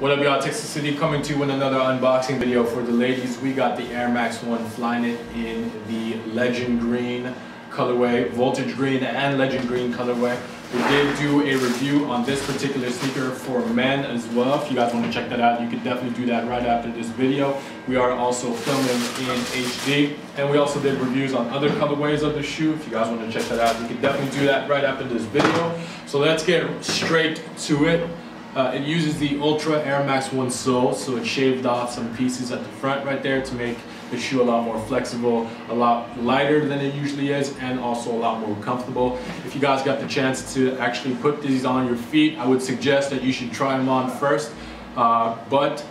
What up y'all, Exclucity coming to you with another unboxing video for the ladies. We got the Air Max 1 Flyknit in the Legend Green colorway, Voltage Green and Legend Green colorway. We did do a review on this particular sneaker for men as well. If you guys want to check that out, you can definitely do that right after this video. We are also filming in HD and we also did reviews on other colorways of the shoe. If you guys want to check that out, you can definitely do that right after this video. So let's get straight to it. Uh, it uses the Ultra Air Max 1 sole, so it shaved off some pieces at the front right there to make the shoe a lot more flexible, a lot lighter than it usually is, and also a lot more comfortable. If you guys got the chance to actually put these on your feet, I would suggest that you should try them on first. Uh, but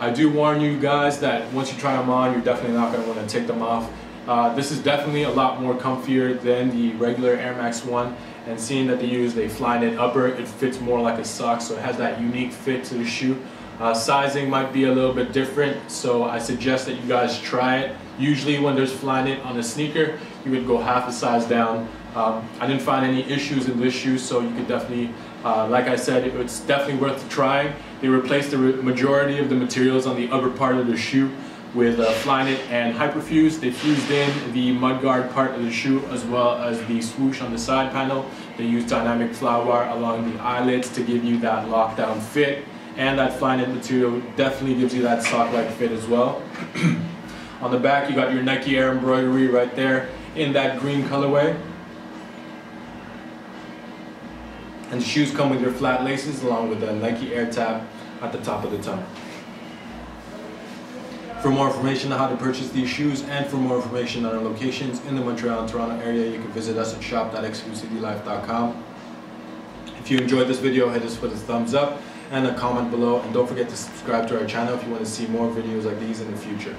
I do warn you guys that once you try them on, you're definitely not going to want to take them off. Uh, this is definitely a lot more comfier than the regular Air Max 1 and seeing that they use a Flyknit upper, it fits more like a sock, so it has that unique fit to the shoe. Uh, sizing might be a little bit different, so I suggest that you guys try it. Usually when there's Flyknit on a sneaker, you would go half a size down. Um, I didn't find any issues in this shoe, so you could definitely, uh, like I said, it's definitely worth trying. They replaced the majority of the materials on the upper part of the shoe with uh, Flyknit and Hyperfuse. They fused in the mudguard part of the shoe as well as the swoosh on the side panel. They used dynamic Flywire along the eyelets to give you that lockdown fit. And that Flyknit material definitely gives you that sock-like fit as well. on the back, you got your Nike Air embroidery right there in that green colorway. And the shoes come with your flat laces along with a Nike Air tab at the top of the tongue. For more information on how to purchase these shoes and for more information on our locations in the Montreal and Toronto area, you can visit us at shop.exclucitylife.com. If you enjoyed this video, hit us with a thumbs up and a comment below. And don't forget to subscribe to our channel if you want to see more videos like these in the future.